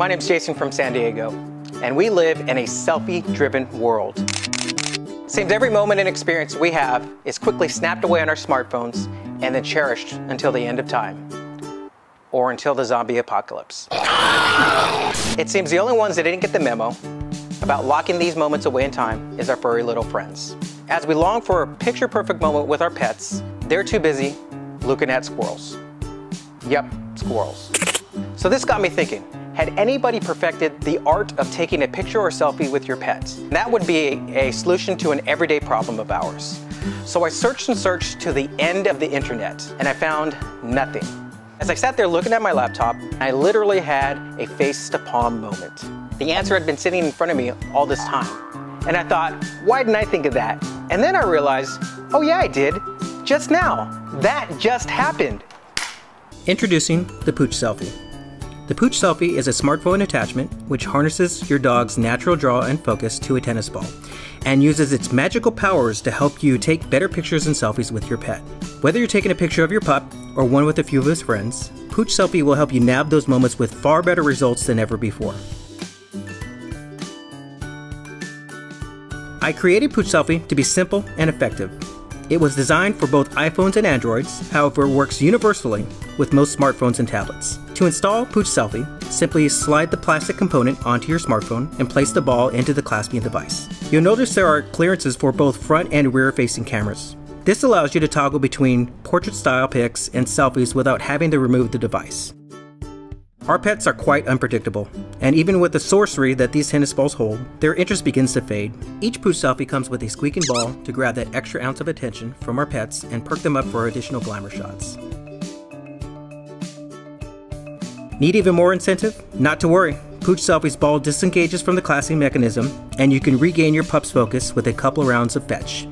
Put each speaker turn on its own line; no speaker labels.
My name's Jason from San Diego, and we live in a selfie-driven world. Seems every moment and experience we have is quickly snapped away on our smartphones and then cherished until the end of time. Or until the zombie apocalypse. It seems the only ones that didn't get the memo about locking these moments away in time is our furry little friends. As we long for a picture-perfect moment with our pets, they're too busy looking at squirrels. Yep, squirrels. So this got me thinking, had anybody perfected the art of taking a picture or selfie with your pets? That would be a, solution to an everyday problem of ours. So I searched and searched to the end of the internet, and I found nothing. As I sat there looking at my laptop, I literally had a face to palm moment. The answer had been sitting in front of me all this time. And I thought, why didn't I think of that? And then I realized, oh yeah, I did. Just now. That just happened.
Introducing the Pooch Selfie. The Pooch Selfie is a smartphone attachment which harnesses your dog's natural draw and focus to a tennis ball and uses its magical powers to help you take better pictures and selfies with your pet. Whether you're taking a picture of your pup or one with a few of his friends, Pooch Selfie will help you nab those moments with far better results than ever before. I created Pooch Selfie to be simple and effective. It was designed for both iPhones and Androids, however it works universally with most smartphones and tablets. To install Pooch Selfie, simply slide the plastic component onto your smartphone and place the ball into the clasping device. You'll notice there are clearances for both front and rear facing cameras. This allows you to toggle between portrait style pics and selfies without having to remove the device. Our pets are quite unpredictable, and even with the sorcery that these tennis balls hold, their interest begins to fade. Each Pooch Selfie comes with a squeaking ball to grab that extra ounce of attention from our pets and perk them up for additional glamour shots. Need even more incentive? Not to worry. Pooch Selfie's ball disengages from the classing mechanism, and you can regain your pup's focus with a couple rounds of fetch.